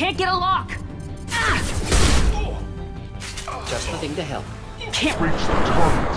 Can't get a lock! Just nothing to help. Can't Reach the target.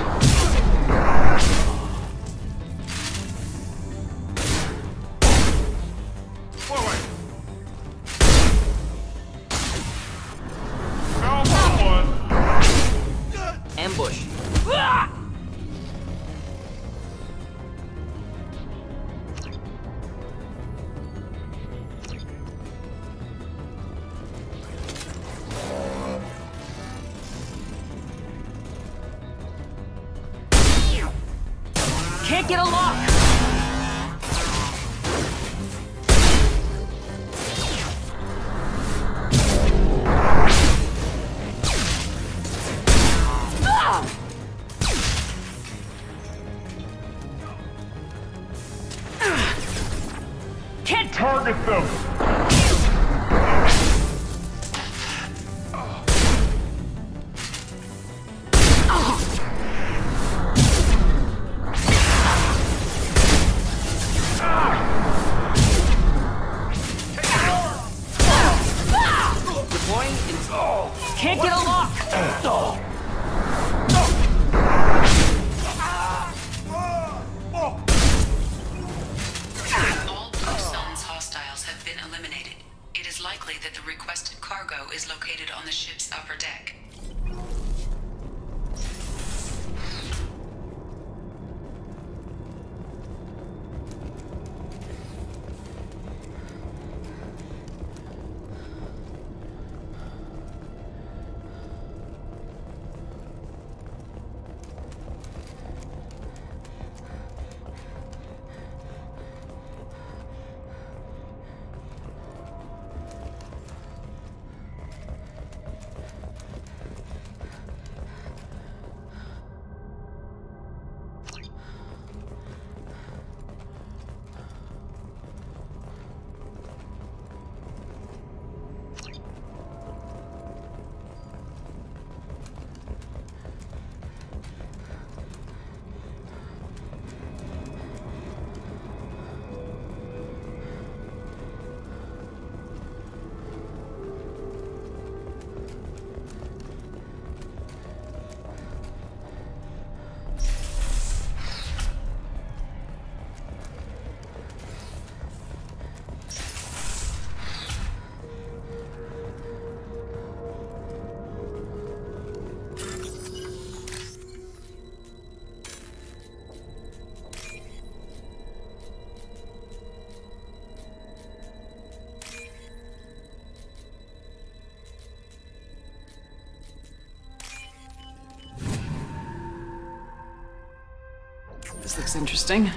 This looks interesting.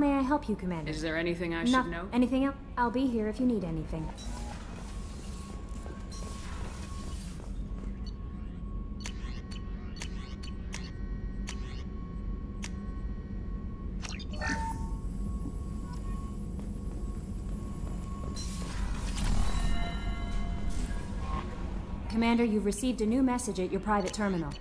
May I help you, Commander? Is there anything I No- should know? Anything else? I'll be here if you need anything. Commander, you've received a new message at your private terminal.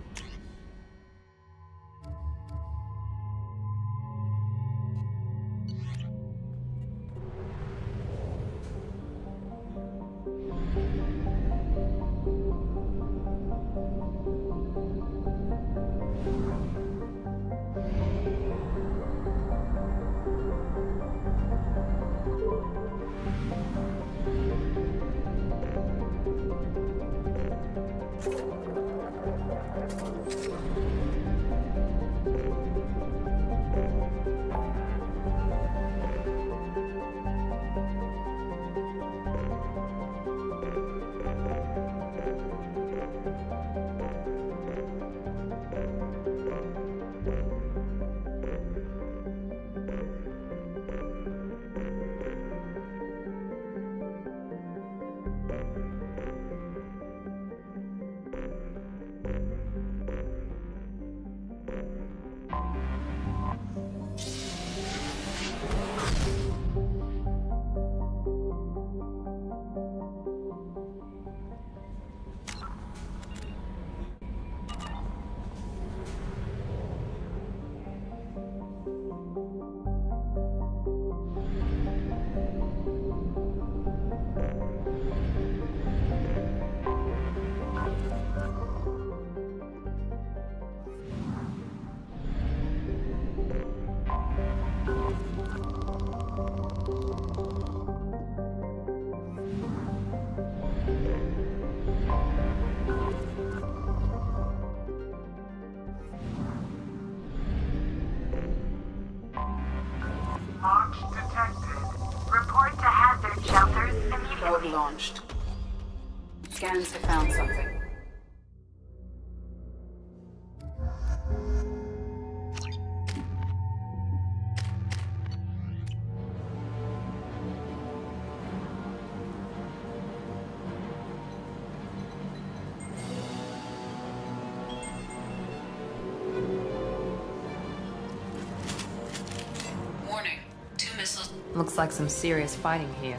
like some serious fighting here.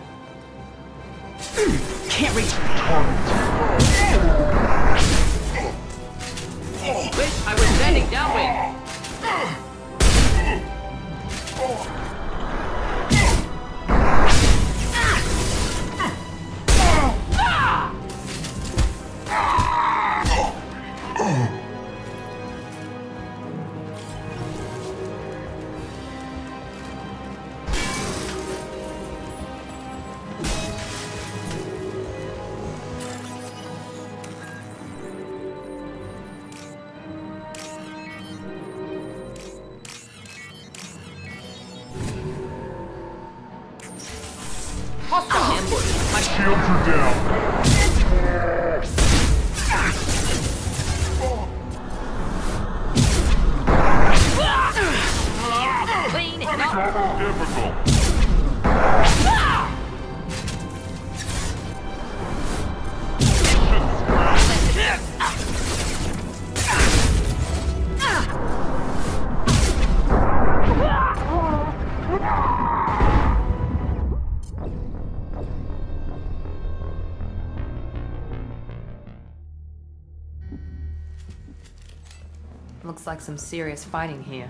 Can't reach. Wait, I was bending downwind. like some serious fighting here.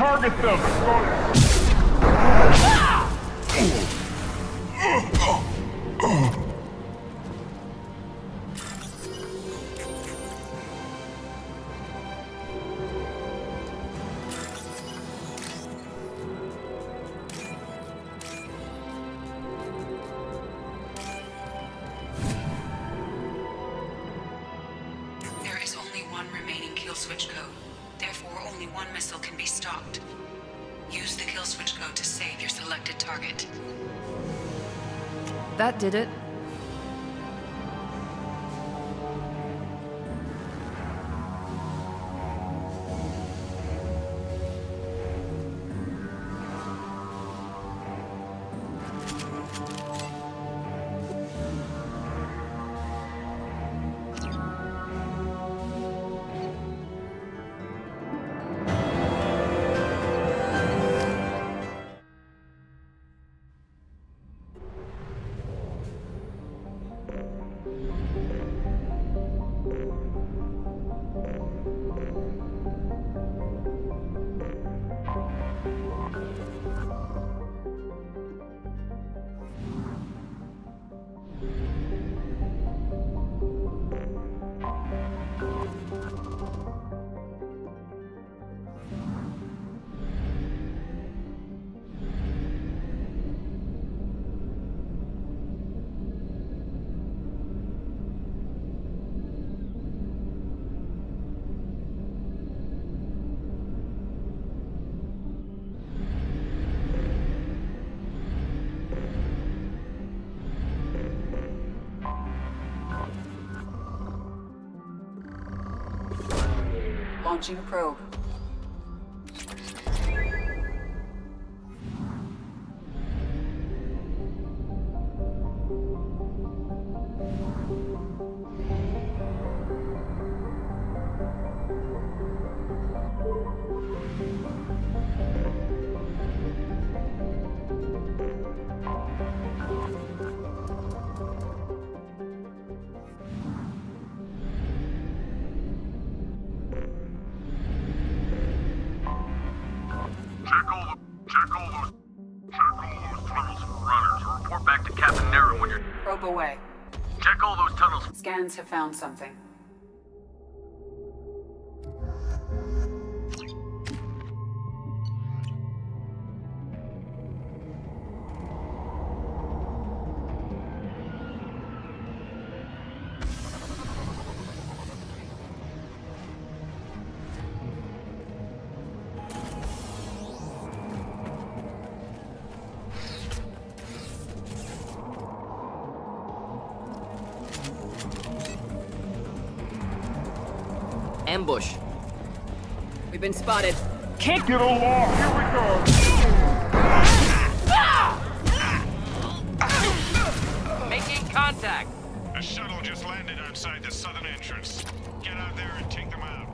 Target them! Launching probe. have found something. Ambush. We've been spotted. Can't get along. Here we go. Making contact. A shuttle just landed outside the southern entrance. Get out there and take them out.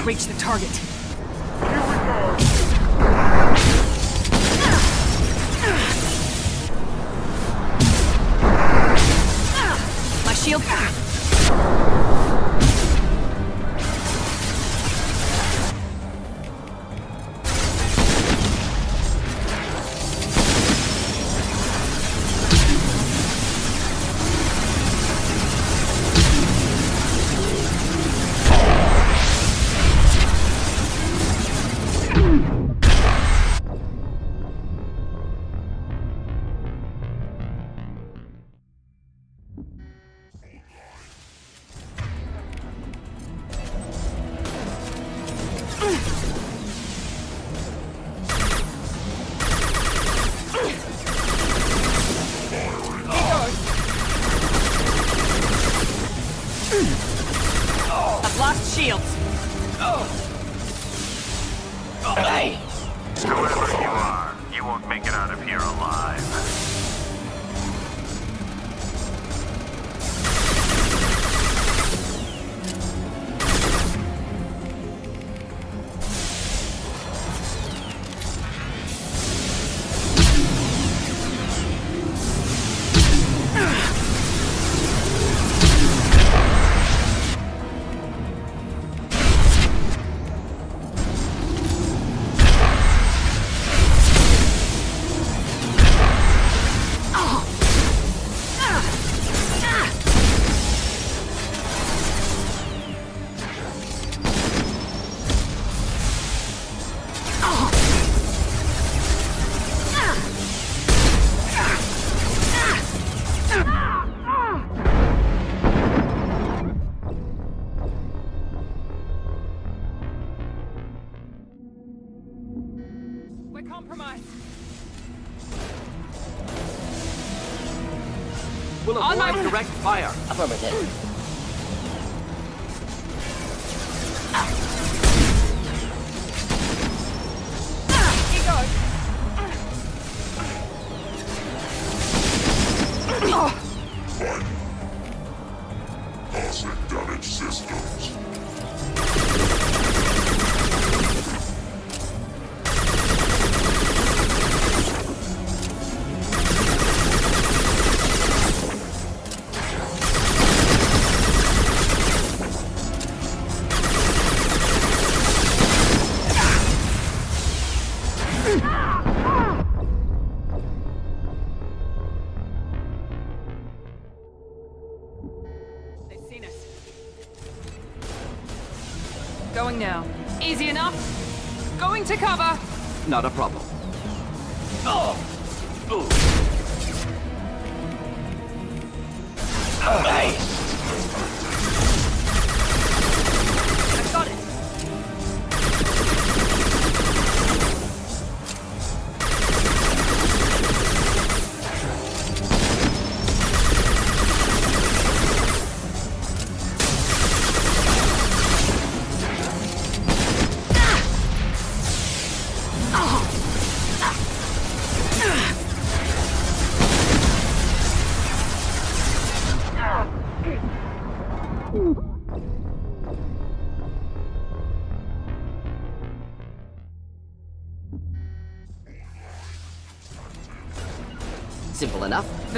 Can't reach the not a problem.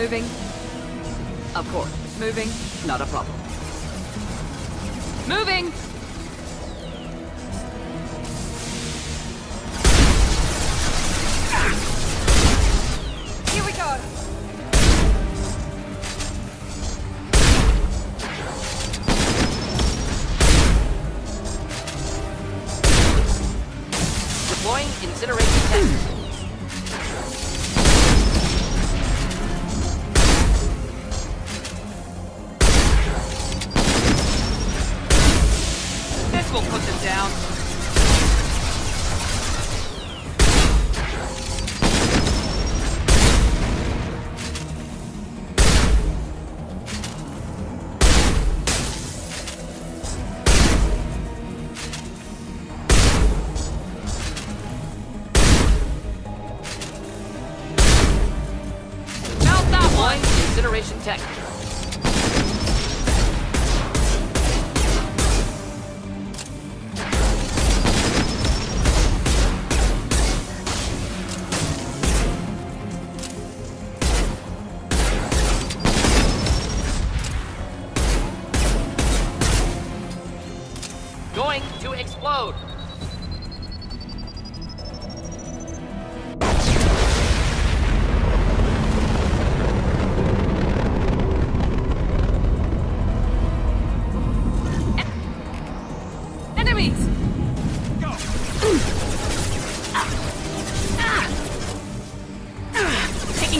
moving.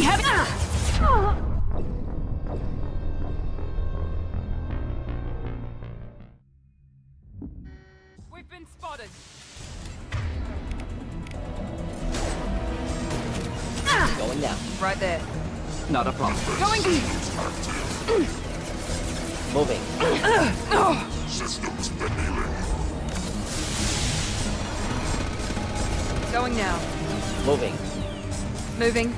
heavy. We've been spotted. Going now. Right there. Not a problem. Going deep. Moving. Systems annealing. Going now. Moving. Moving.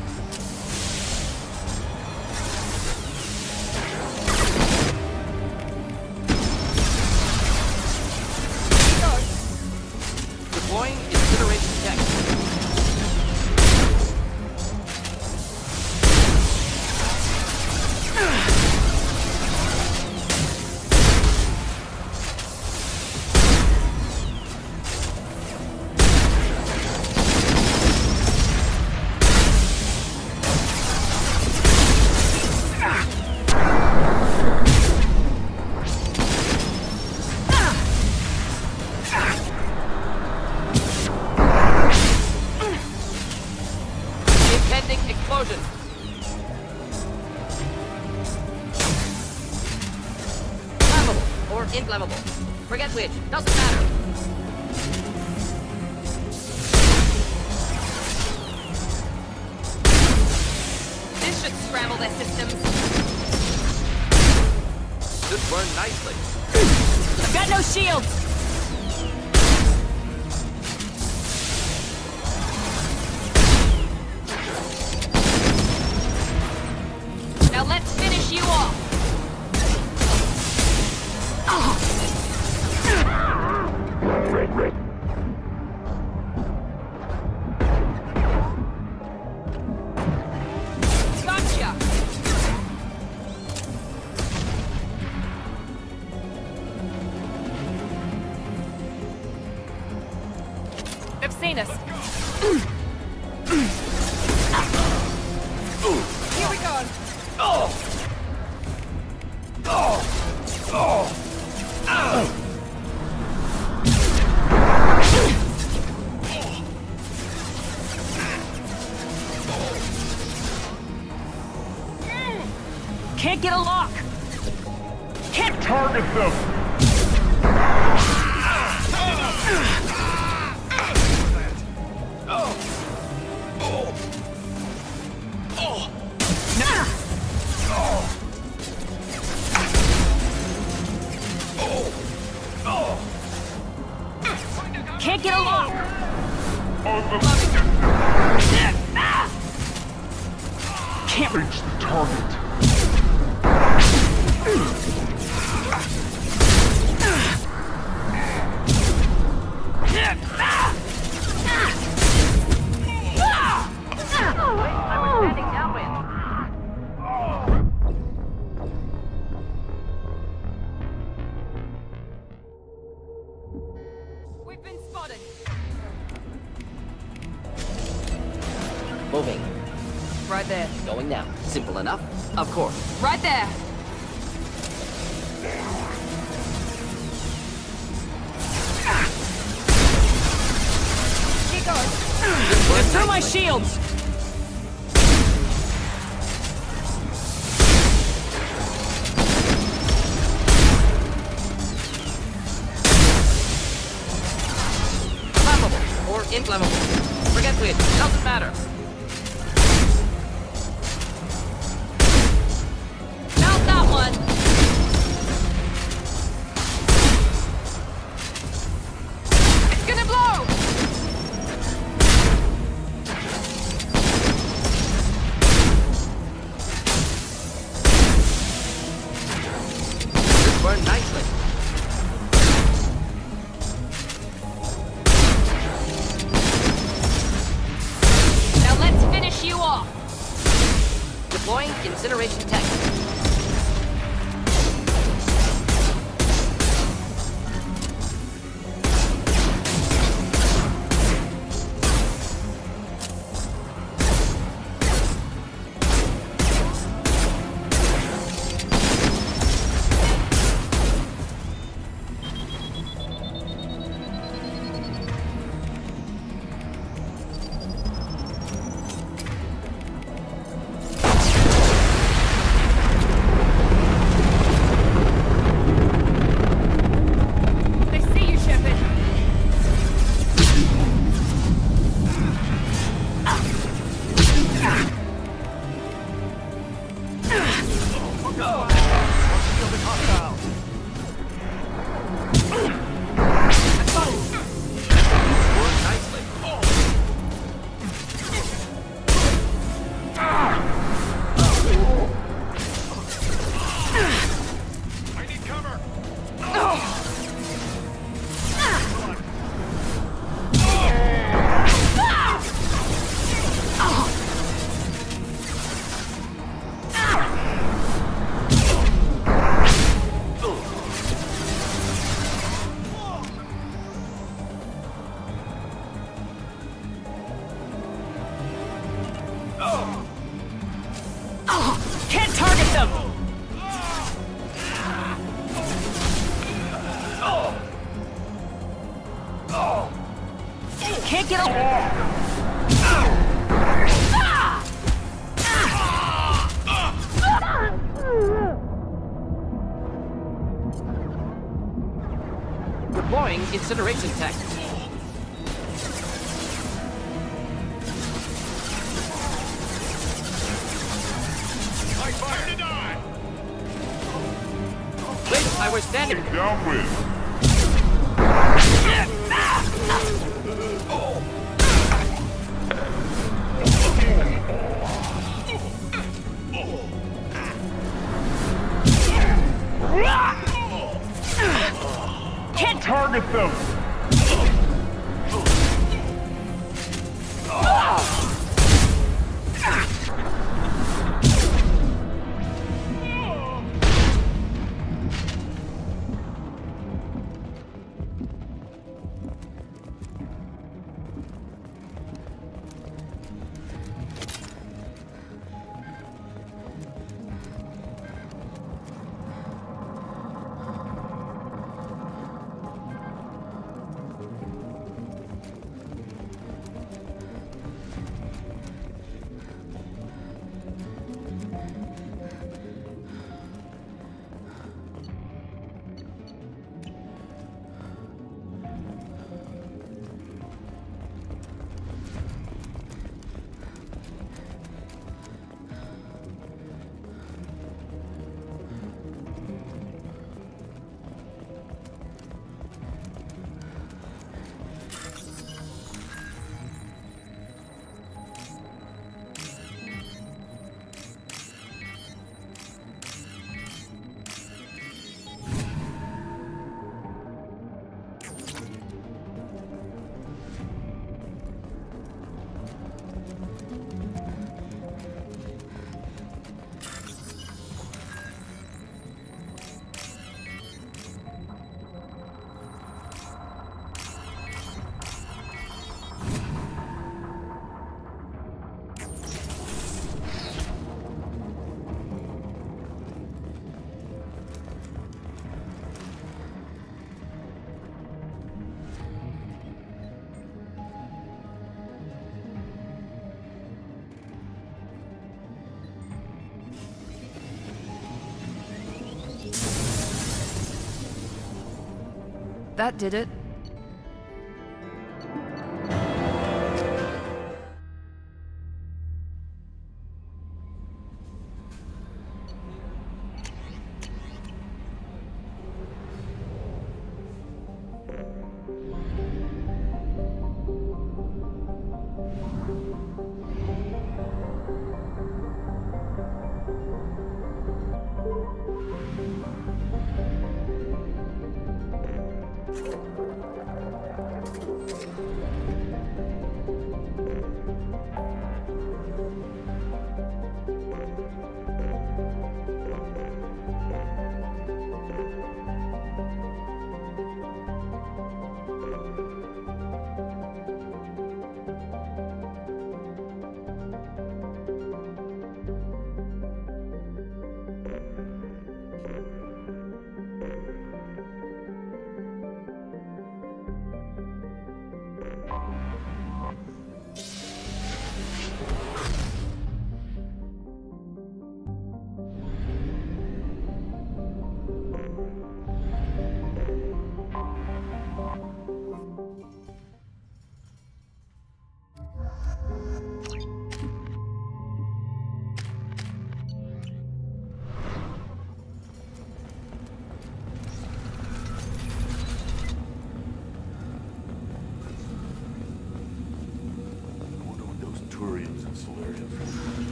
That did it.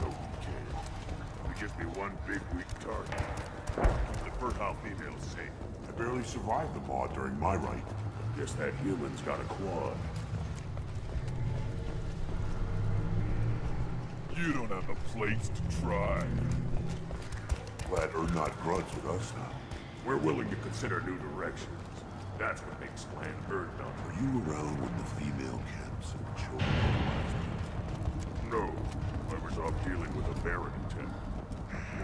Know who cares. We just be one big weak target. The fertile female safe. I barely survived the maw during my rite. Guess that human's got a quad. You don't have the plates to try. Glad her not grudge with us now. We're willing to consider new directions. That's what makes Clan Urdnot. Were you around when the female camps and children No. I was off dealing with a Barrington.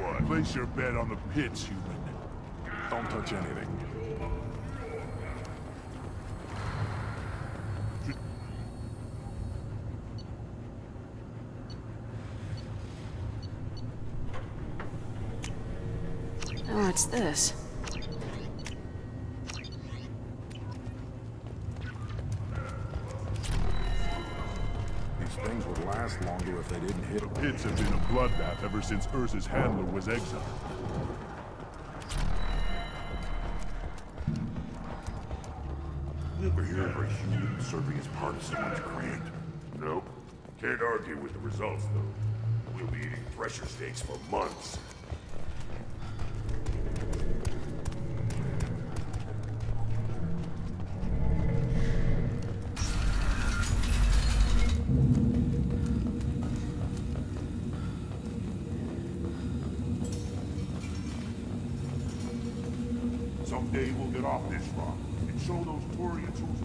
What? Place your bet on the pits, human. Don't touch anything. Oh, it's this. These things would last longer if they didn't hit. The pits have been a bloodbath ever since Urz's handler was exiled. Serving as part of someone's krant? Nope. Can't argue with the results, though. We'll be eating thresher steaks for months. Someday we'll get off this rock and show those Turians who's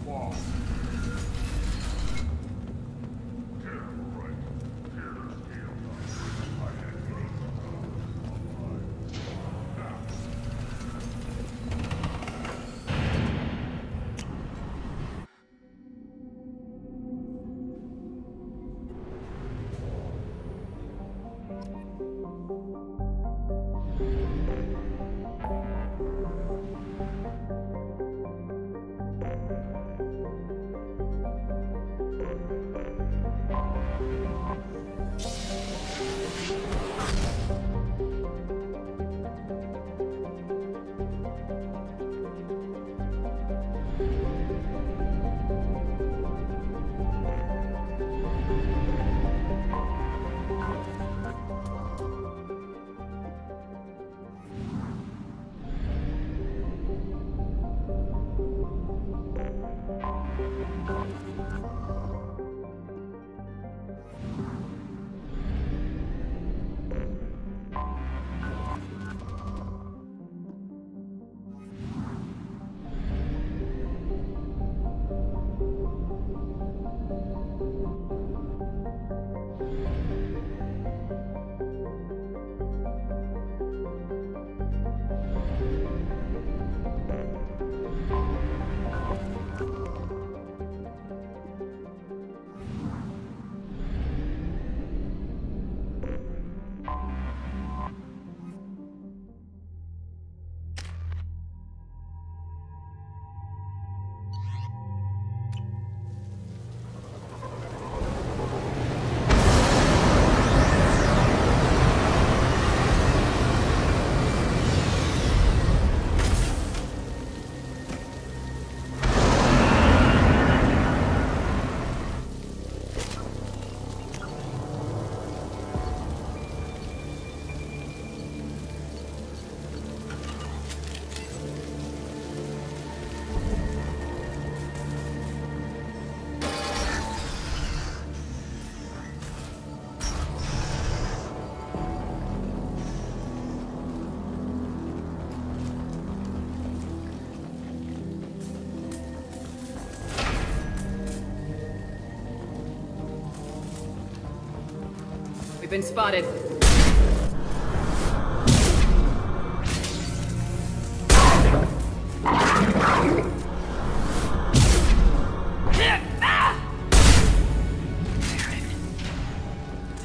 spotted. The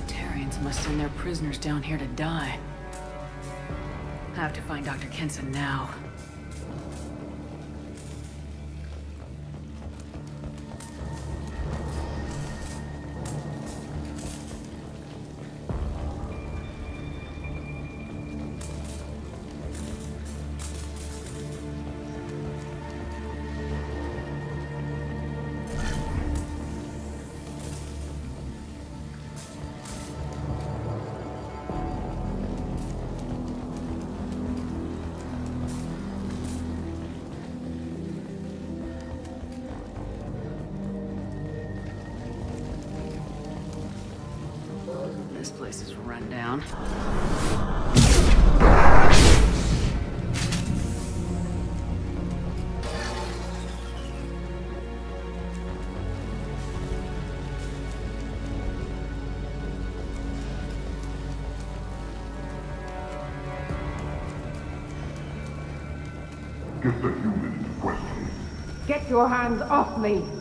Tarians must send their prisoners down here to die. I have to find Dr. Kenson now. down. Get the human in question. Get your hands off me!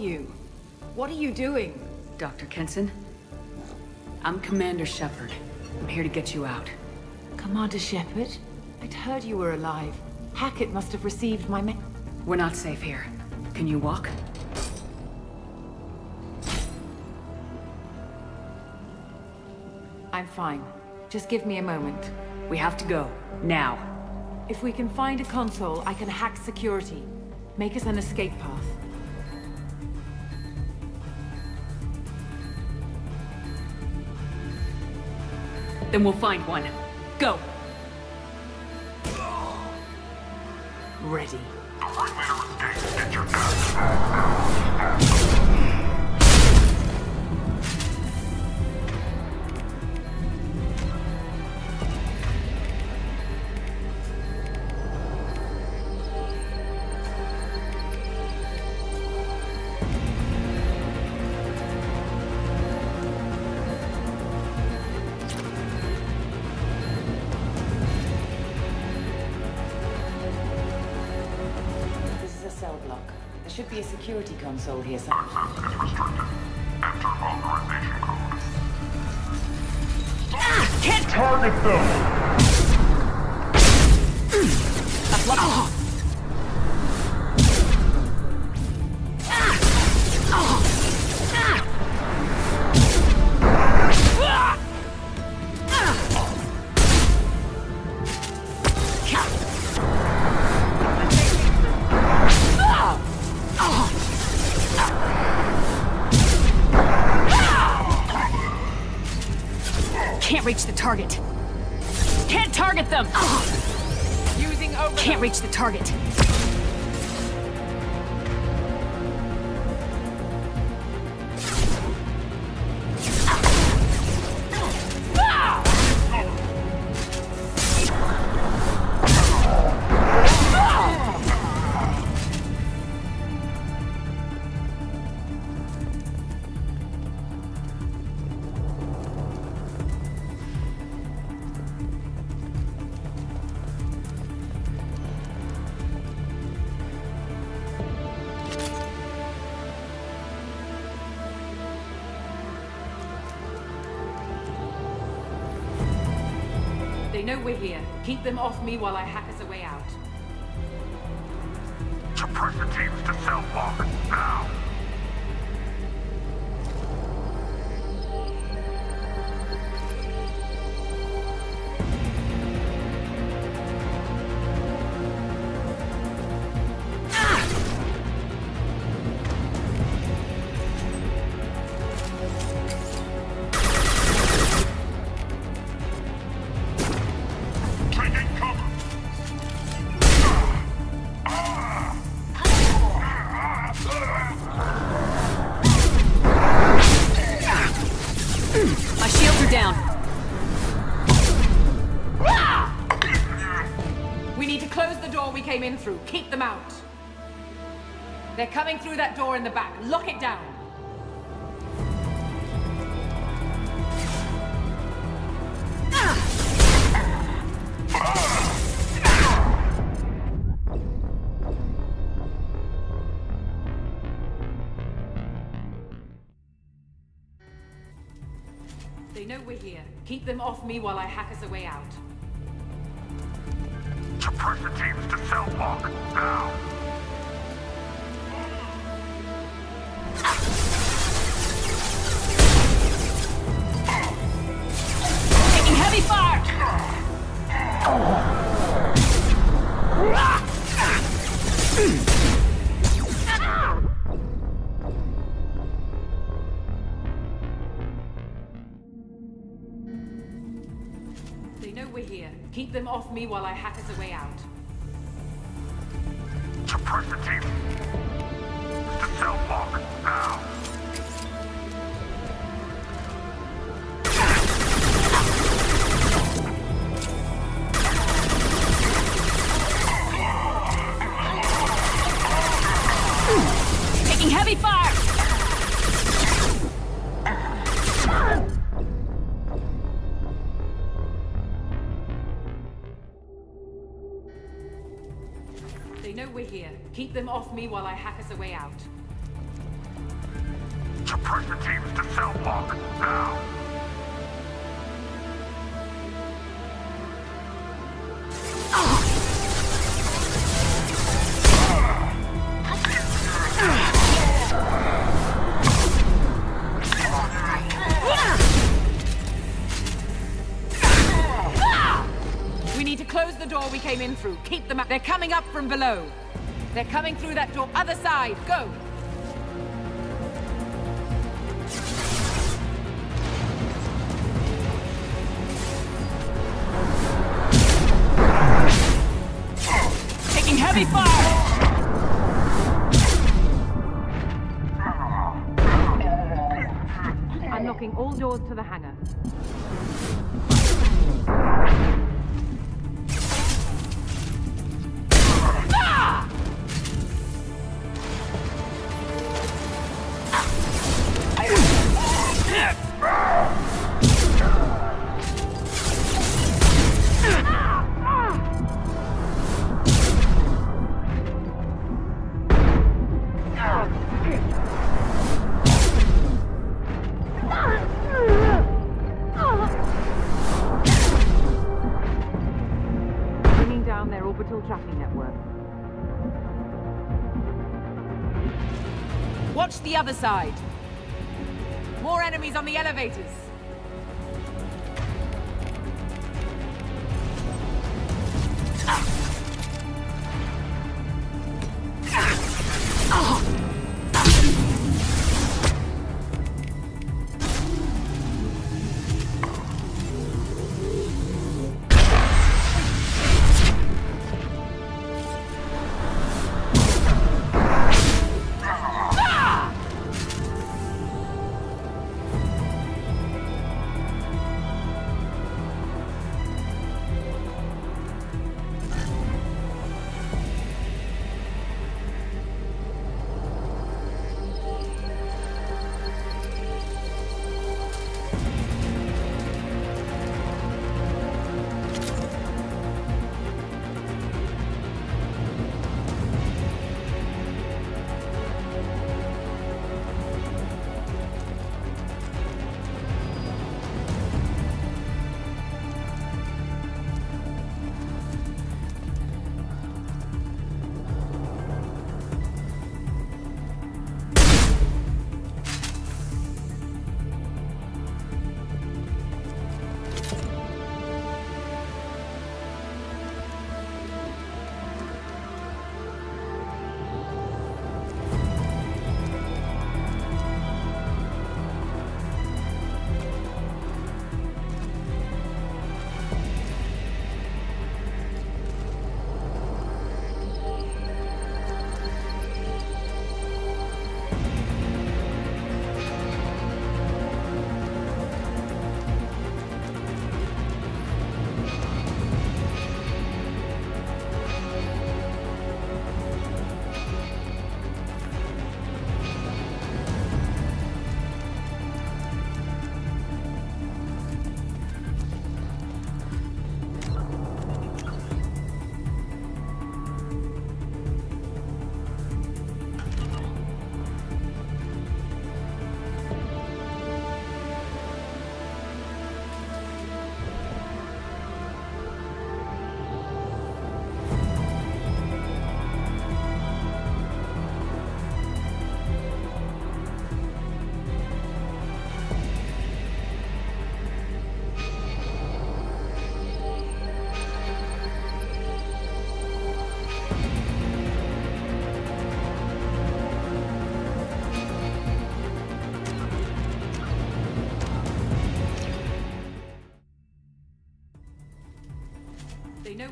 You? What are you doing? Dr. Kenson? I'm Commander Shepard. I'm here to get you out. Commander Shepard? I'd heard you were alive. Hackett must have received my me- We're not safe here. Can you walk? I'm fine. Just give me a moment. We have to go. Now. If we can find a console, I can hack security. Make us an escape path. Then we'll find one. Go! Ready. Security console here somewhere. Access is restricted. Enter authorization code. Can't Target them! Keep them off me while I hack Keep them out. They're coming through that door in the back. Lock it down. They know we're here. Keep them off me while I hack us a way out. Suppressor teams to cell block. Now. Taking heavy fire! They know we're here. Keep them off me while I hack They're coming up from below. They're coming through that door. Other side, go! side. More enemies on the elevators. Ah!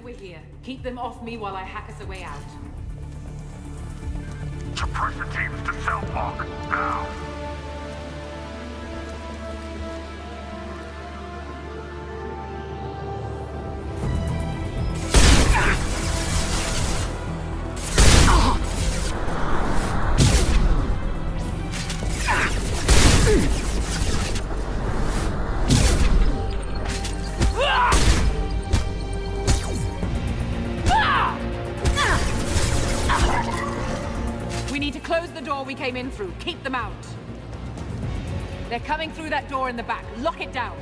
we're here. Keep them off me while I hack we came in through. Keep them out. They're coming through that door in the back. Lock it down.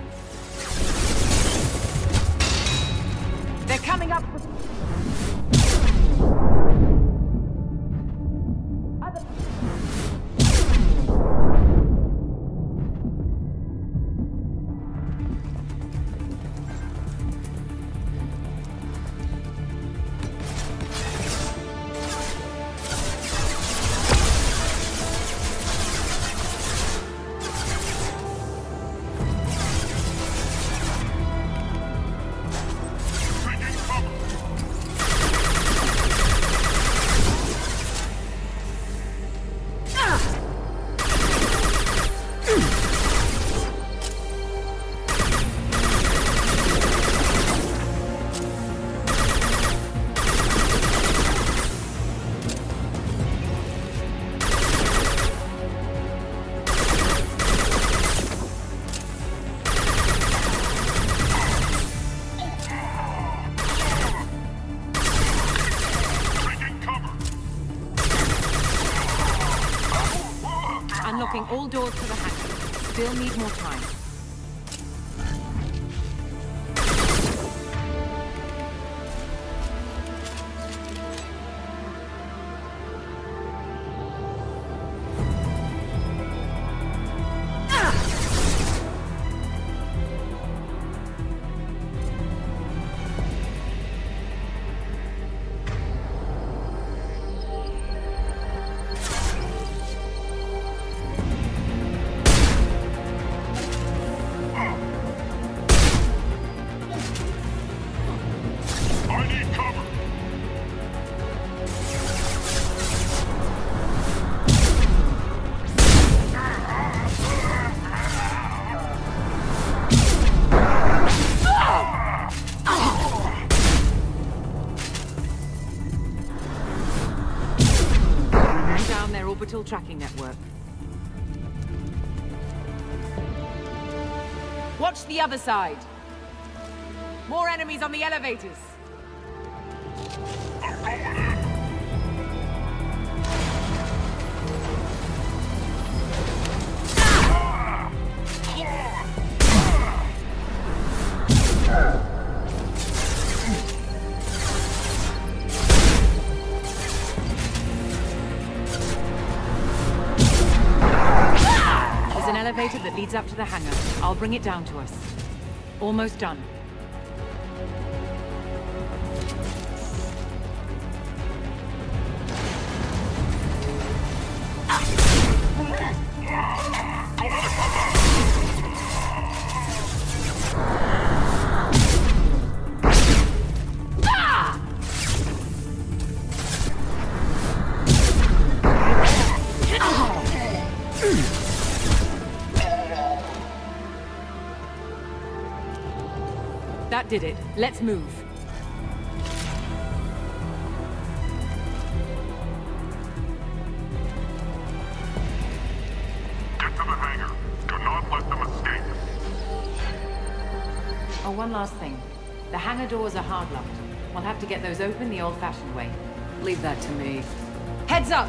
Need more the other side. More enemies on the elevators. I'll bring it down to us. Almost done. Let's move. Get to the hangar. Do not let them escape. Oh, one last thing. The hangar doors are hard locked. We'll have to get those open the old-fashioned way. Leave that to me. Heads up!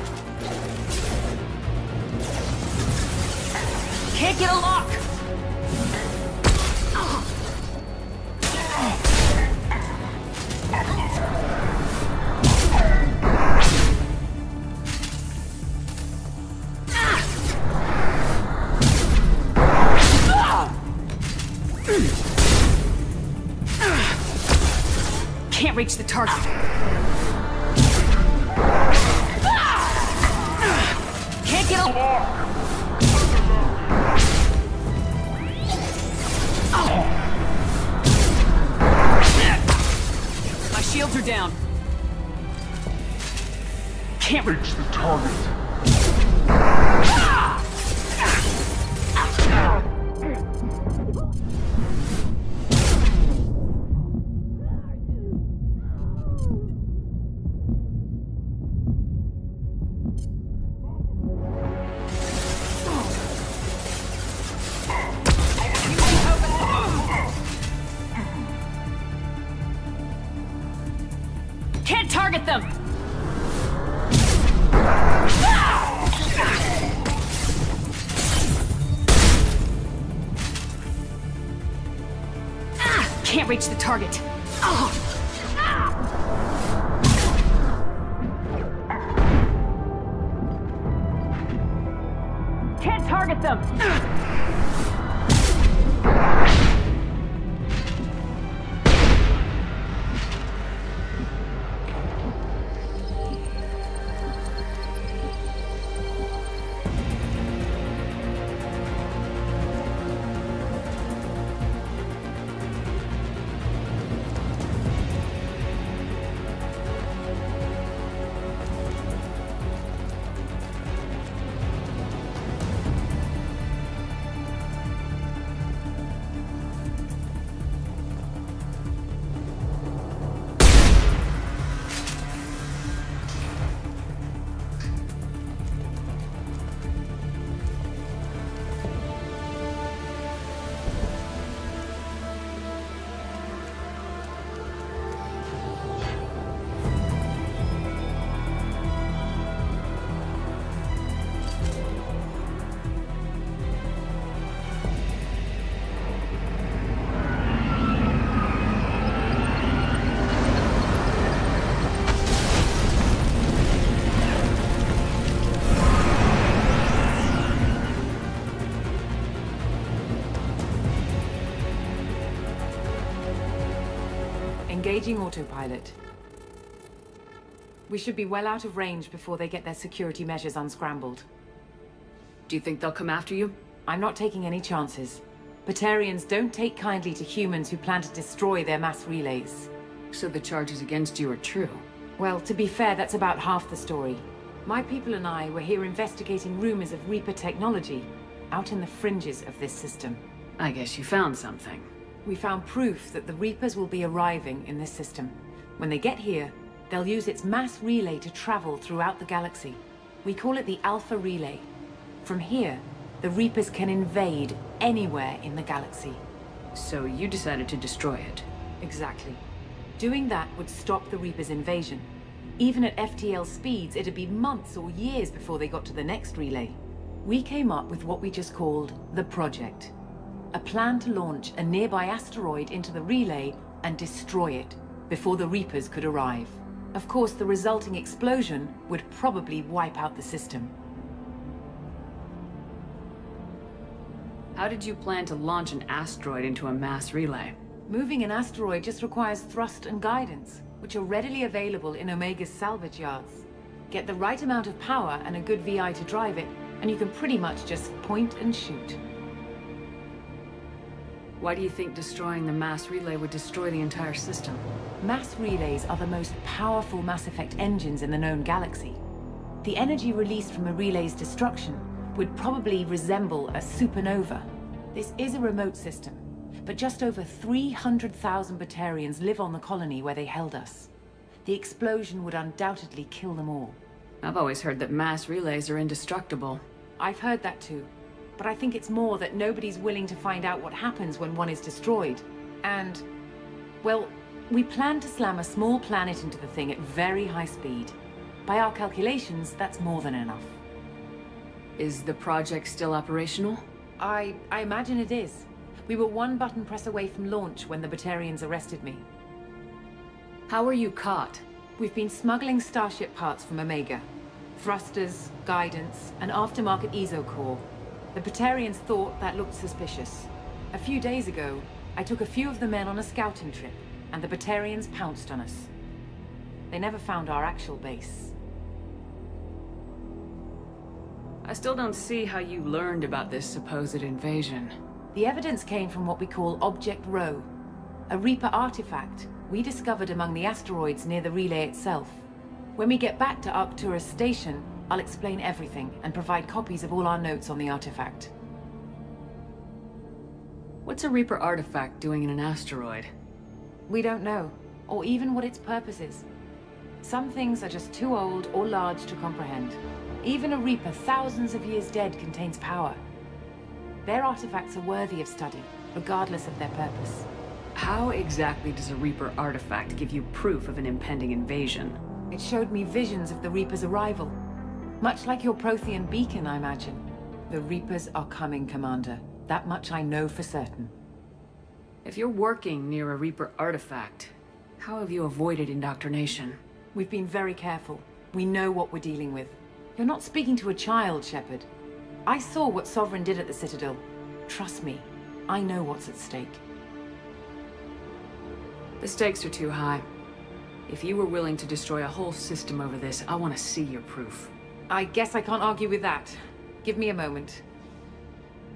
Can't reach the target. Can't get lock! My shields are down. Can't reach the target. Engaging autopilot. We should be well out of range before they get their security measures unscrambled. Do you think they'll come after you? I'm not taking any chances. Batarians don't take kindly to humans who plan to destroy their mass relays. So the charges against you are true? Well, to be fair, that's about half the story. My people and I were here investigating rumors of Reaper technology, out in the fringes of this system. I guess you found something. We found proof that the Reapers will be arriving in this system. When they get here, they'll use its mass relay to travel throughout the galaxy. We call it the Alpha Relay. From here, the Reapers can invade anywhere in the galaxy. So you decided to destroy it? Exactly. Doing that would stop the Reapers' invasion. Even at FTL speeds, it'd be months or years before they got to the next relay. We came up with what we just called the Project a plan to launch a nearby asteroid into the relay and destroy it before the Reapers could arrive. Of course, the resulting explosion would probably wipe out the system. How did you plan to launch an asteroid into a mass relay? Moving an asteroid just requires thrust and guidance, which are readily available in Omega's salvage yards. Get the right amount of power and a good VI to drive it, and you can pretty much just point and shoot. Why do you think destroying the mass relay would destroy the entire system? Mass relays are the most powerful Mass Effect engines in the known galaxy. The energy released from a relay's destruction would probably resemble a supernova. This is a remote system, but just over 300,000 Batarians live on the colony where they held us. The explosion would undoubtedly kill them all. I've always heard that mass relays are indestructible. I've heard that too. But I think it's more that nobody's willing to find out what happens when one is destroyed. And, well, we plan to slam a small planet into the thing at very high speed. By our calculations, that's more than enough. Is the project still operational? I... I imagine it is. We were one button press away from launch when the Batarians arrested me. How were you caught? We've been smuggling Starship parts from Omega. Thrusters, guidance, and aftermarket eezo core. The Batarians thought that looked suspicious. A few days ago, I took a few of the men on a scouting trip, and the Batarians pounced on us. They never found our actual base. I still don't see how you learned about this supposed invasion. The evidence came from what we call Object Rho, a Reaper artifact we discovered among the asteroids near the relay itself. When we get back to Arcturus Station, I'll explain everything and provide copies of all our notes on the artifact. What's a Reaper artifact doing in an asteroid? We don't know, or even what its purpose is. Some things are just too old or large to comprehend. Even a Reaper thousands of years dead contains power. Their artifacts are worthy of study, regardless of their purpose. How exactly does a Reaper artifact give you proof of an impending invasion? It showed me visions of the Reaper's arrival, much like your Prothean beacon, I imagine. The Reapers are coming, Commander. That much I know for certain. If you're working near a Reaper artifact, how have you avoided indoctrination? We've been very careful. We know what we're dealing with. You're not speaking to a child, Shepard. I saw what Sovereign did at the Citadel. Trust me, I know what's at stake. The stakes are too high. If you were willing to destroy a whole system over this, I want to see your proof. I guess I can't argue with that. Give me a moment.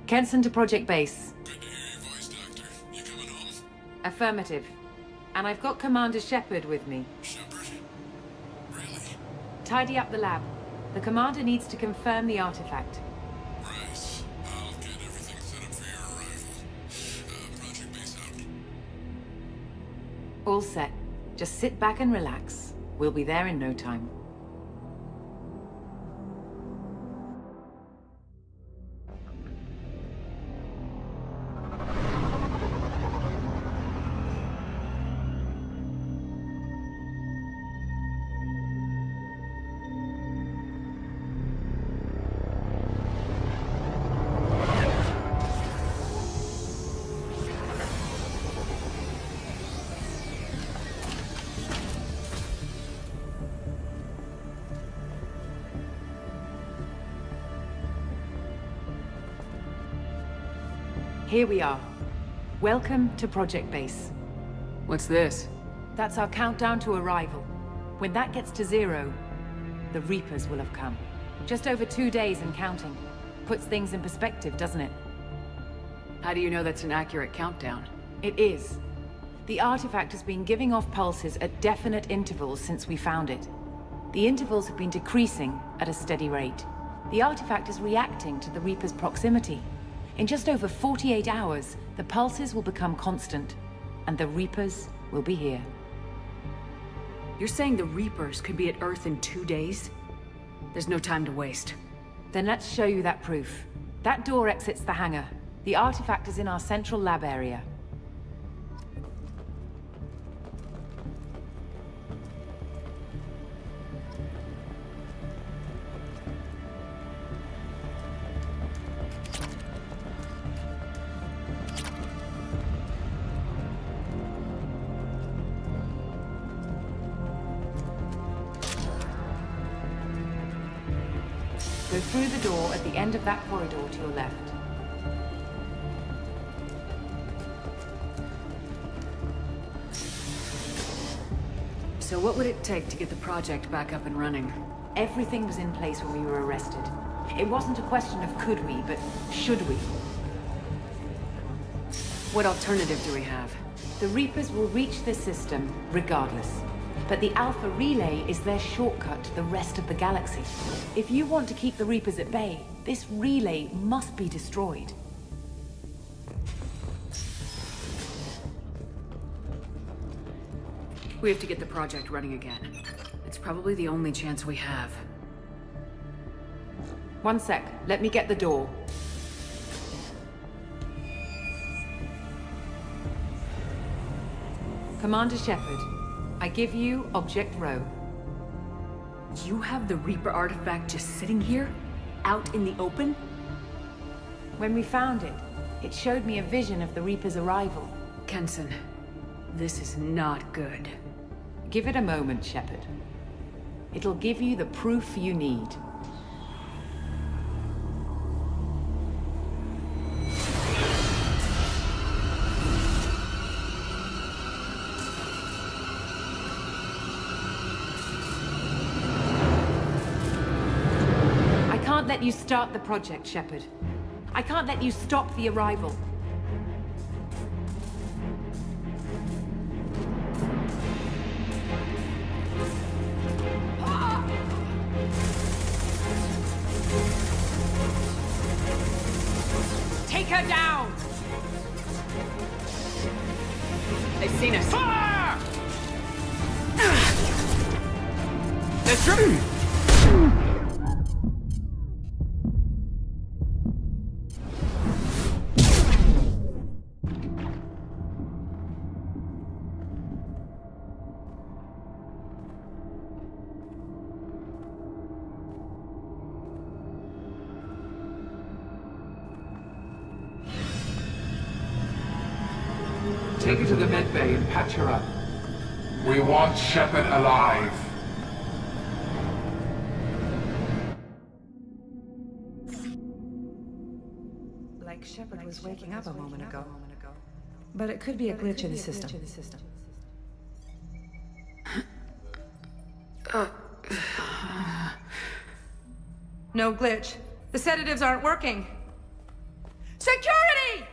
Kenson to Project Base. Good to hear your voice, Doctor. You coming home? Affirmative. And I've got Commander Shepard with me. Shepard? Really? Tidy up the lab. The Commander needs to confirm the artifact. Right. I'll get everything set up for your arrival. Uh, Project Base out. All set. Just sit back and relax. We'll be there in no time. Here we are. Welcome to Project Base. What's this? That's our countdown to arrival. When that gets to zero, the Reapers will have come. Just over two days and counting. Puts things in perspective, doesn't it? How do you know that's an accurate countdown? It is. The artifact has been giving off pulses at definite intervals since we found it. The intervals have been decreasing at a steady rate. The artifact is reacting to the Reaper's proximity. In just over 48 hours, the pulses will become constant, and the Reapers will be here. You're saying the Reapers could be at Earth in two days? There's no time to waste. Then let's show you that proof. That door exits the hangar. The artifact is in our central lab area. End of that corridor to your left. So what would it take to get the project back up and running? Everything was in place when we were arrested. It wasn't a question of could we, but should we. What alternative do we have? The Reapers will reach the system regardless. But the Alpha Relay is their shortcut to the rest of the galaxy. If you want to keep the Reapers at bay, this relay must be destroyed. We have to get the project running again. It's probably the only chance we have. One sec. Let me get the door. Commander Shepard, I give you Object Rho. You have the Reaper artifact just sitting here? Out in the open? When we found it, it showed me a vision of the Reaper's arrival. Kenson, this is not good. Give it a moment, Shepard. It'll give you the proof you need. Start the project, Shepard. I can't let you stop the arrival. Take her down! They've seen us. Fire! That's true! waking up a moment ago. But it could be a glitch in the system. No glitch. The sedatives aren't working. Security!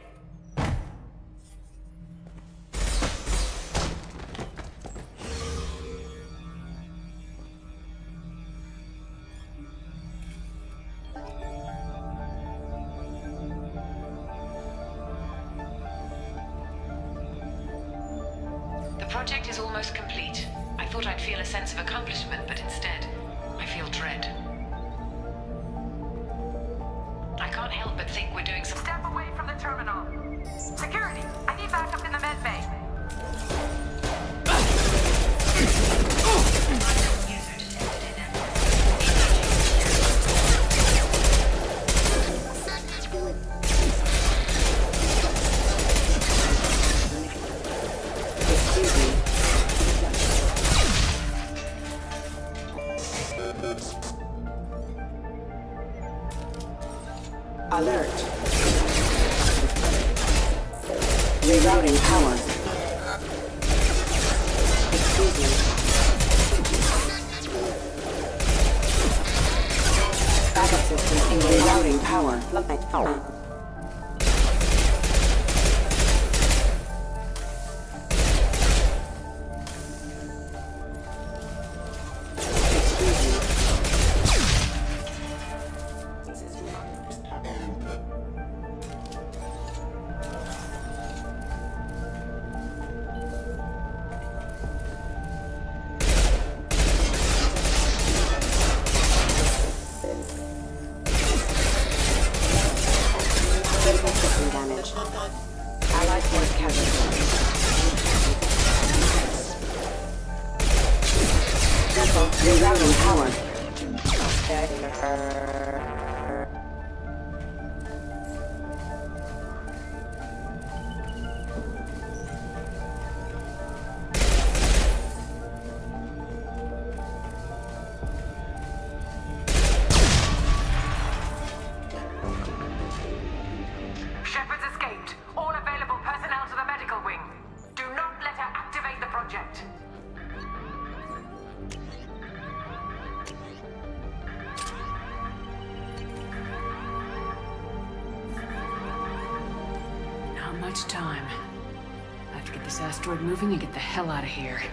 out of here.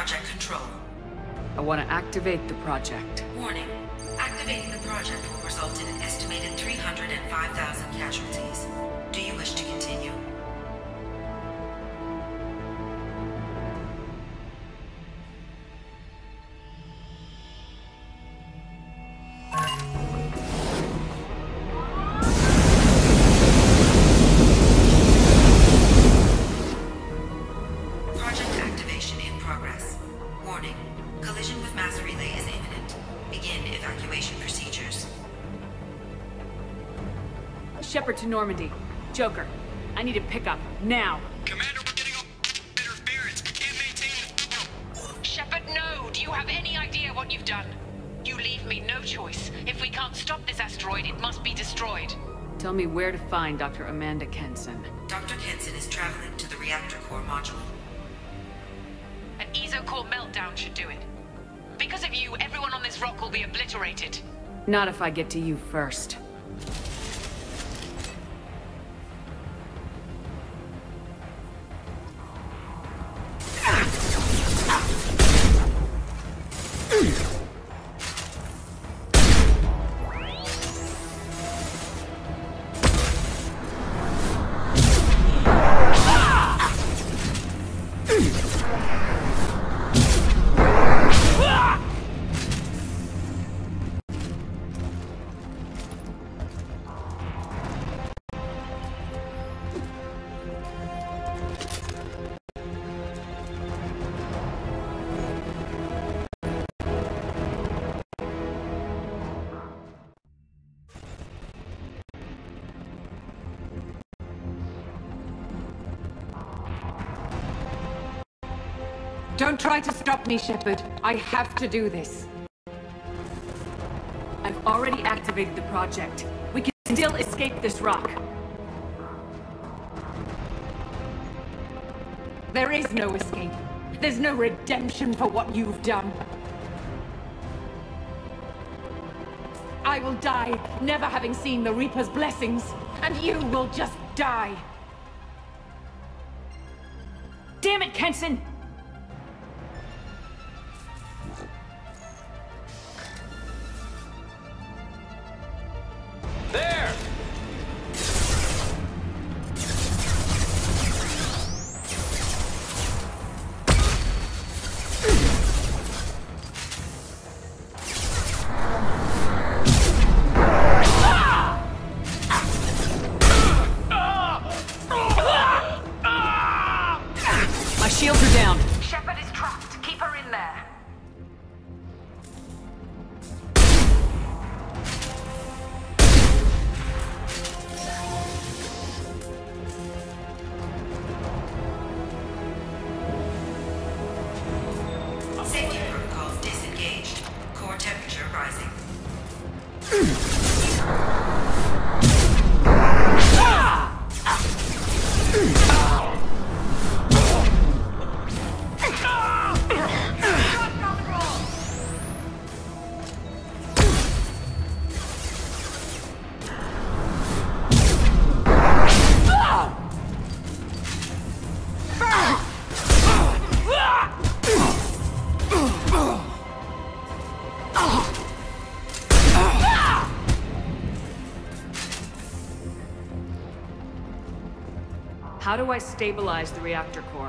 Project Control. I want to activate the project. Warning. Activating the project will result in an estimated 305,000 casualties. To Normandy. Joker, I need a pickup. Now. Shepard, no! Do you have any idea what you've done? You leave me no choice. If we can't stop this asteroid, it must be destroyed. Tell me where to find Dr. Amanda Kenson. Dr. Kenson is traveling to the reactor core module. An eezo-core meltdown should do it. Because of you, everyone on this rock will be obliterated. Not if I get to you first. Stop me, Shepard. I have to do this. I've already activated the project. We can still escape this rock. There is no escape. There's no redemption for what you've done. I will die, never having seen the Reaper's blessings, and you will just die. Damn it, Kenson! How do I stabilize the reactor core?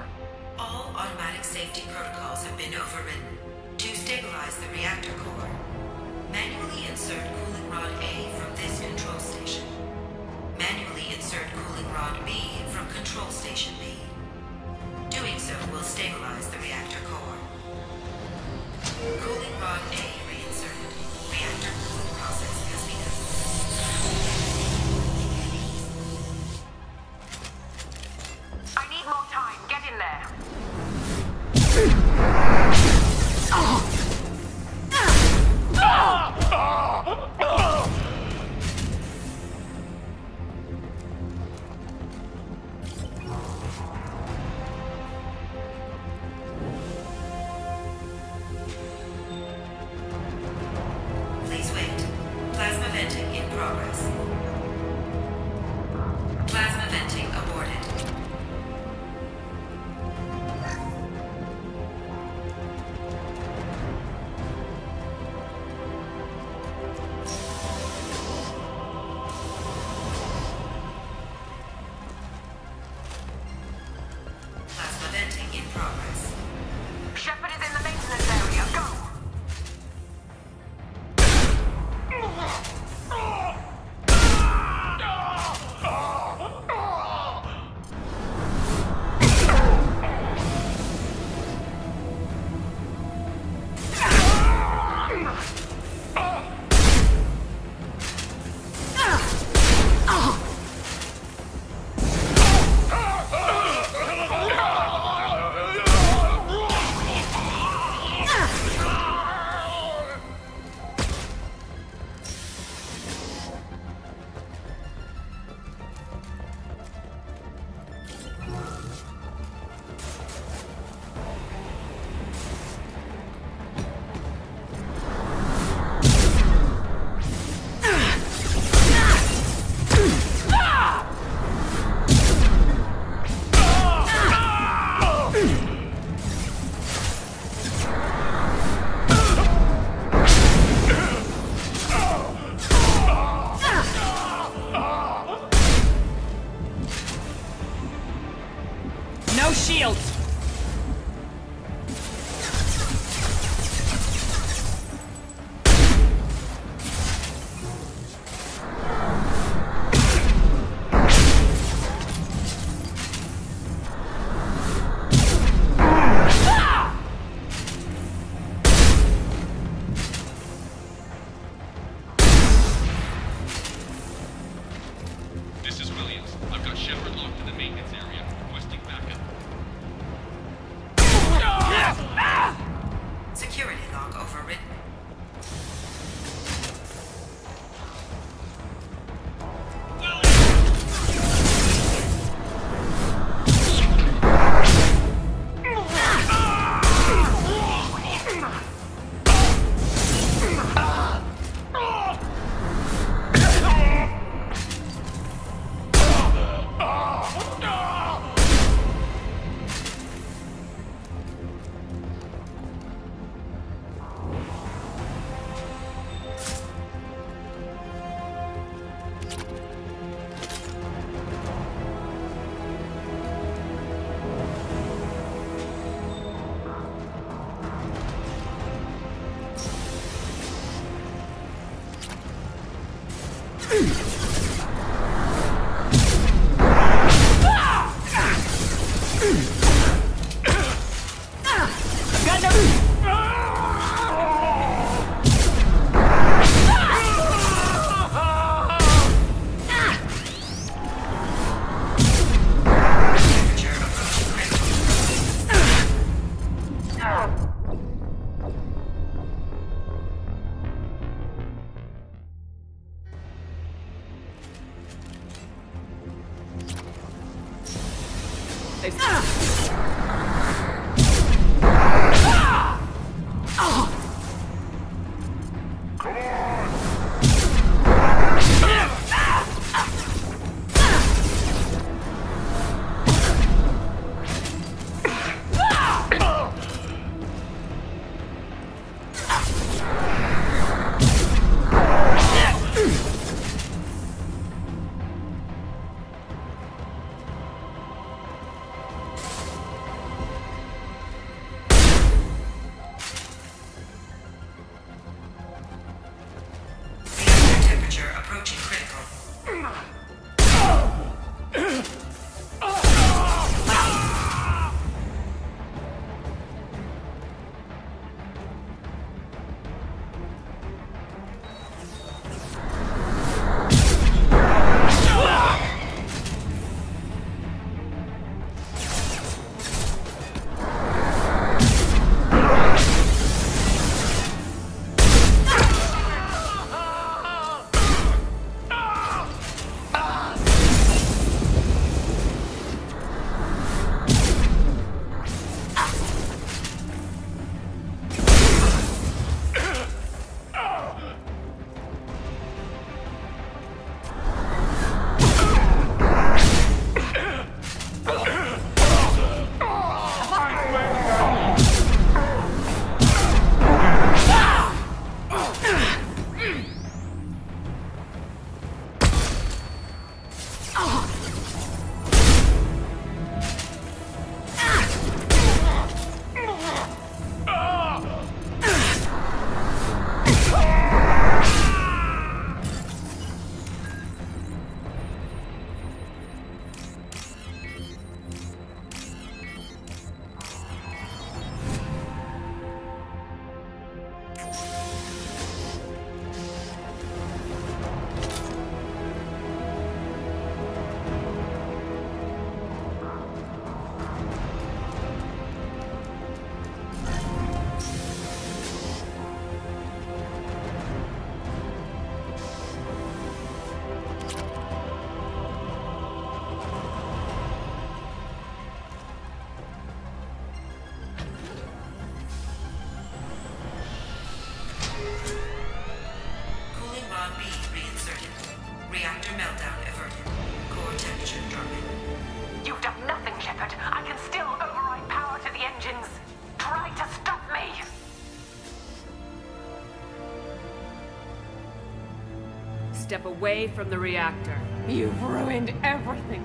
Away from the reactor. You've ruined everything.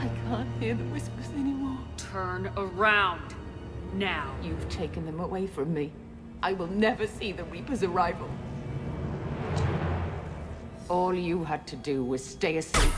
I can't hear the whispers anymore. turn around. Now. You've taken them away from me. I will never see the Reaper's arrival. All you had to do was stay asleep.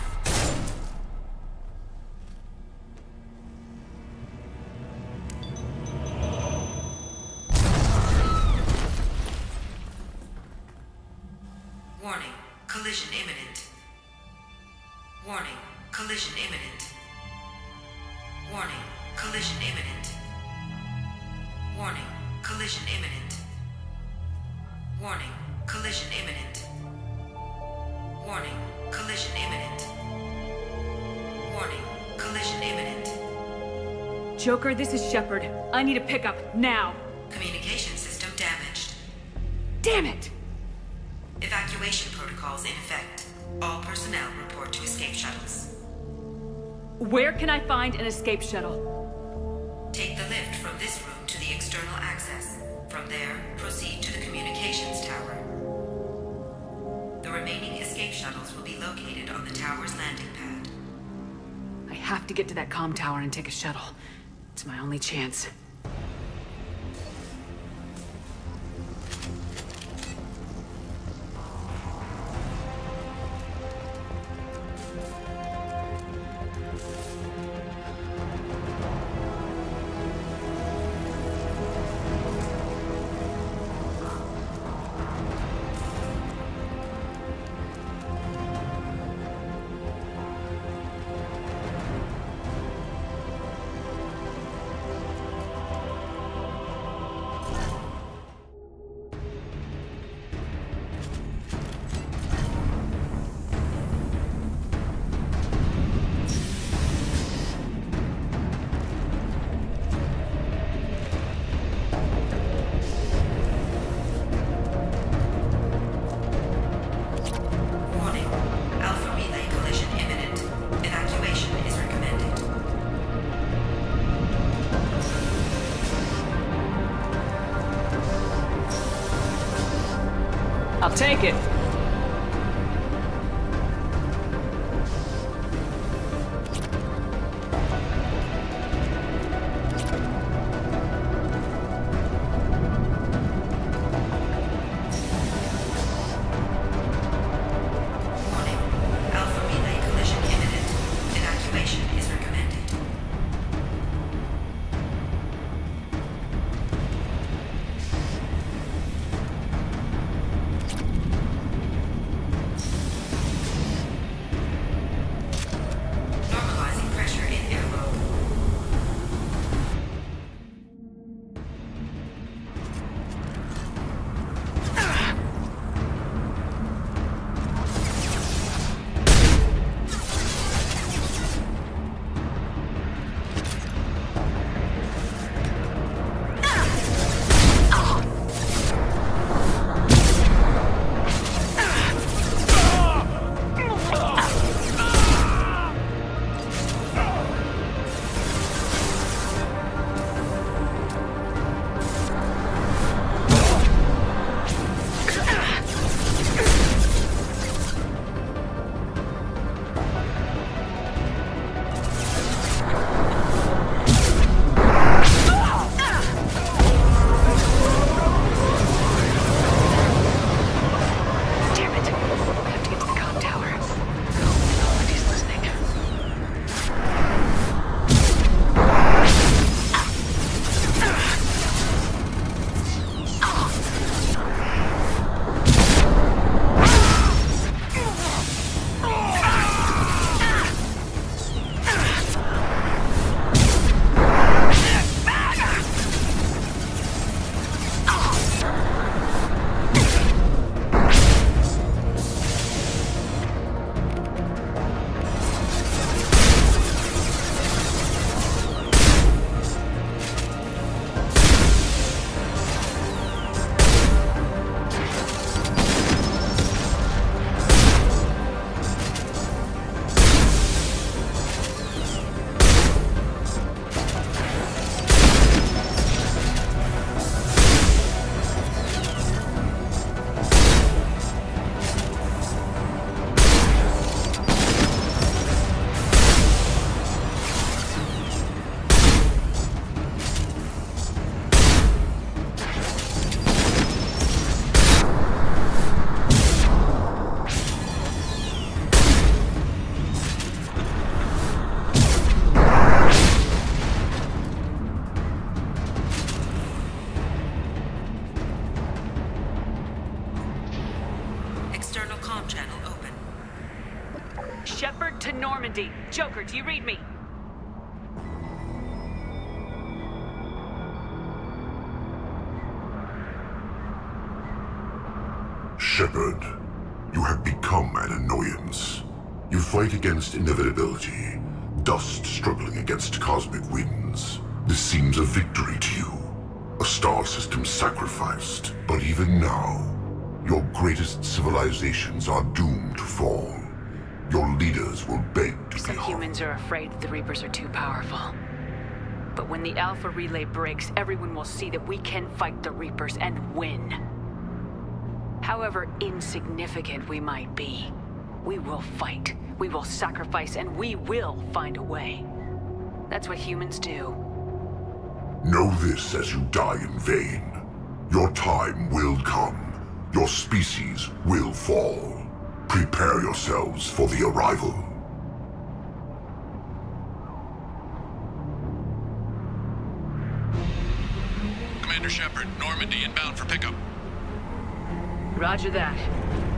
Is Shepard. I need a pickup, now. Communication system damaged. Damn it! Evacuation protocols in effect. All personnel report to escape shuttles. Where can I find an escape shuttle? Take the lift from this room to the external access. From there, proceed to the communications tower. The remaining escape shuttles will be located on the tower's landing pad. I have to get to that comm tower and take a shuttle. My only chance. Take it. Do you read me? Shepard, you have become an annoyance. You fight against inevitability, dust struggling against cosmic winds. This seems a victory to you. A star system sacrificed. But even now, your greatest civilizations are doomed to fall. Your leaders will beg to Some be humans are afraid that the Reapers are too powerful. But when the Alpha Relay breaks, everyone will see that we can fight the Reapers and win. However insignificant we might be, we will fight, we will sacrifice, and we will find a way. That's what humans do. Know this as you die in vain. Your time will come. Your species will fall. Prepare yourselves for the arrival. Commander Shepard, Normandy inbound for pickup. Roger that.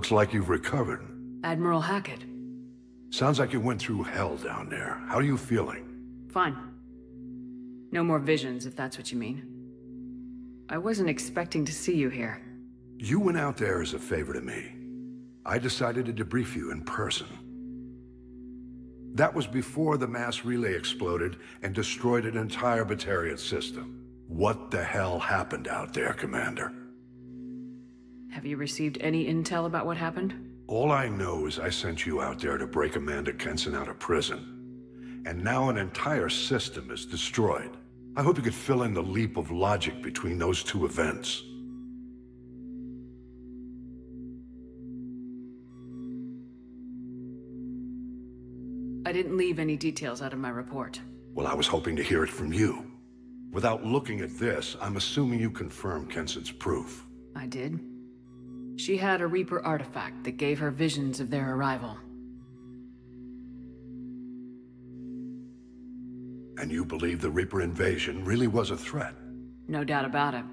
Looks like you've recovered. Admiral Hackett. Sounds like you went through hell down there. How are you feeling? Fine. No more visions, if that's what you mean. I wasn't expecting to see you here. You went out there as a favor to me. I decided to debrief you in person. That was before the mass relay exploded and destroyed an entire Batarian system. What the hell happened out there, Commander? Have you received any intel about what happened? All I know is I sent you out there to break Amanda Kenson out of prison. And now an entire system is destroyed. I hope you could fill in the leap of logic between those two events. I didn't leave any details out of my report. Well, I was hoping to hear it from you. Without looking at this, I'm assuming you confirmed Kenson's proof. I did. She had a Reaper artifact that gave her visions of their arrival. And you believe the Reaper invasion really was a threat? No doubt about it.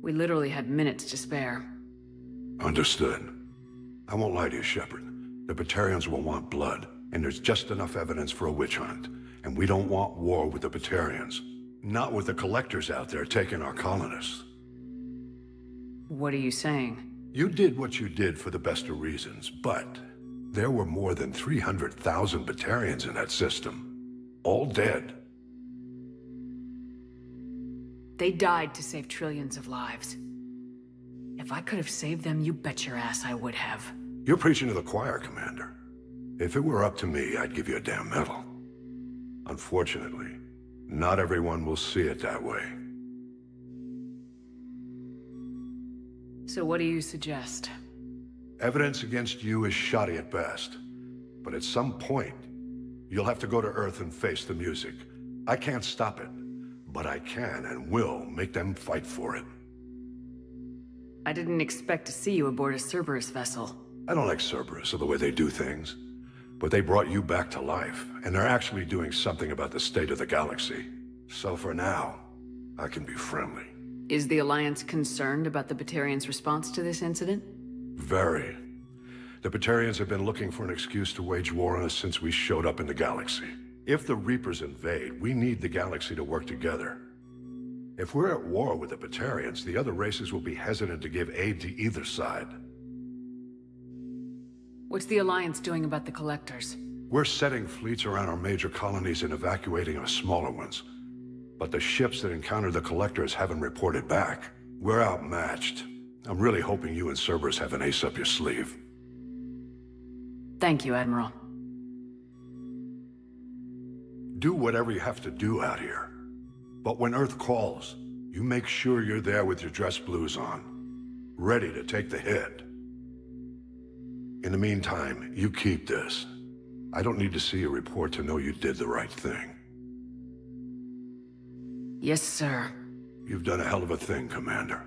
We literally had minutes to spare. Understood. I won't lie to you, Shepard. The Batarians will want blood, and there's just enough evidence for a witch hunt. And we don't want war with the Batarians. Not with the Collectors out there taking our colonists. What are you saying? You did what you did for the best of reasons, but there were more than 300,000 Batarians in that system. All dead. They died to save trillions of lives. If I could have saved them, you bet your ass I would have. You're preaching to the choir, Commander. If it were up to me, I'd give you a damn medal. Unfortunately, not everyone will see it that way. So what do you suggest? Evidence against you is shoddy at best. But at some point, you'll have to go to Earth and face the music. I can't stop it. But I can and will make them fight for it. I didn't expect to see you aboard a Cerberus vessel. I don't like Cerberus or the way they do things. But they brought you back to life, and they're actually doing something about the state of the galaxy. So for now, I can be friendly. Is the Alliance concerned about the Batarians' response to this incident? Very. The Batarians have been looking for an excuse to wage war on us since we showed up in the galaxy. If the Reapers invade, we need the galaxy to work together. If we're at war with the Batarians, the other races will be hesitant to give aid to either side. What's the Alliance doing about the Collectors? We're setting fleets around our major colonies and evacuating our smaller ones. But the ships that encountered the Collectors haven't reported back. We're outmatched. I'm really hoping you and Cerberus have an ace up your sleeve. Thank you, Admiral. Do whatever you have to do out here. But when Earth calls, you make sure you're there with your dress blues on. Ready to take the hit. In the meantime, you keep this. I don't need to see a report to know you did the right thing. Yes, sir. You've done a hell of a thing, Commander.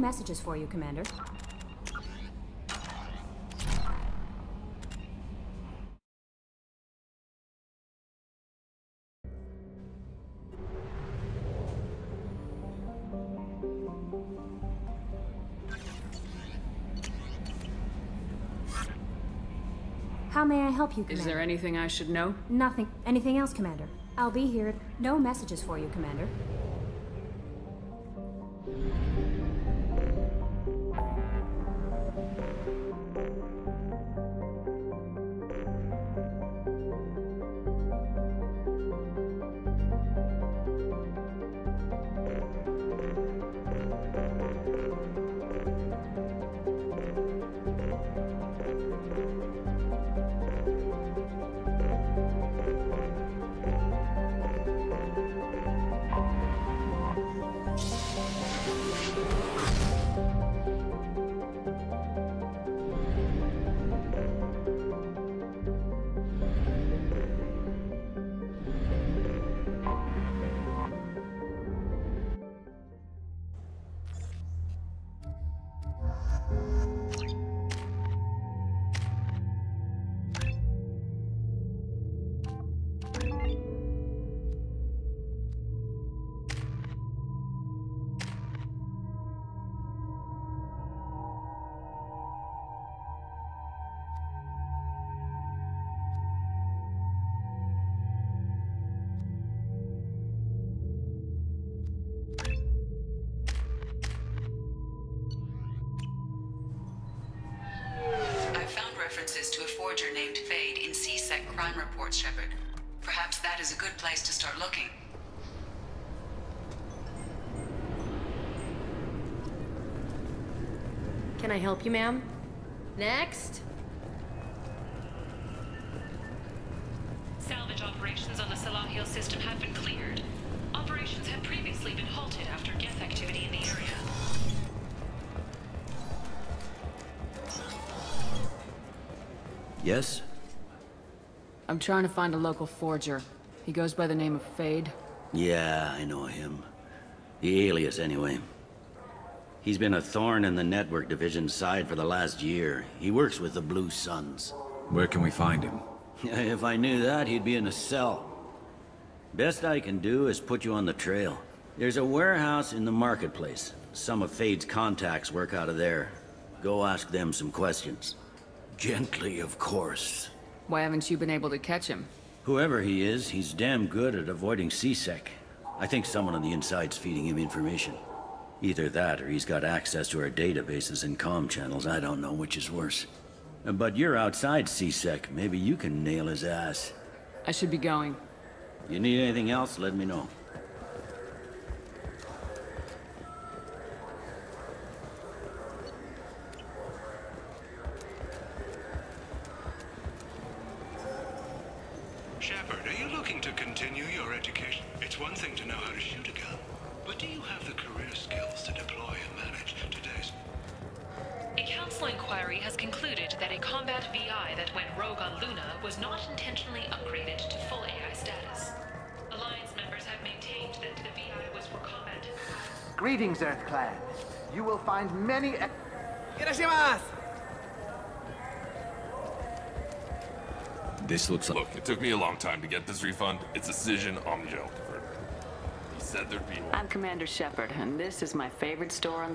Messages for you, Commander. How may I help you, Commander? Is there anything I should know? Nothing. Anything else, Commander? I'll be here. No messages for you, Commander. Help you, ma'am? Next? Salvage operations on the Salahil system have been cleared. Operations had previously been halted after Geth activity in the area. Yes? I'm trying to find a local forger. He goes by the name of Fade. Yeah, I know him. The alias, anyway. He's been a thorn in the network division's side for the last year. He works with the Blue Suns. Where can we find him? If I knew that, he'd be in a cell. Best I can do is put you on the trail. There's a warehouse in the marketplace. Some of Fade's contacts work out of there. Go ask them some questions. Gently, of course. Why haven't you been able to catch him? Whoever he is, he's damn good at avoiding C-Sec. I think someone on the inside's feeding him information. Either that, or he's got access to our databases and comm channels. I don't know which is worse. But you're outside C-Sec. Maybe you can nail his ass. I should be going. You need anything else, let me know. Looks like... Look, it took me a long time to get this refund. It's a decision on Joe. He said there'd be one. I'm Commander Shepard, and this is my favorite store on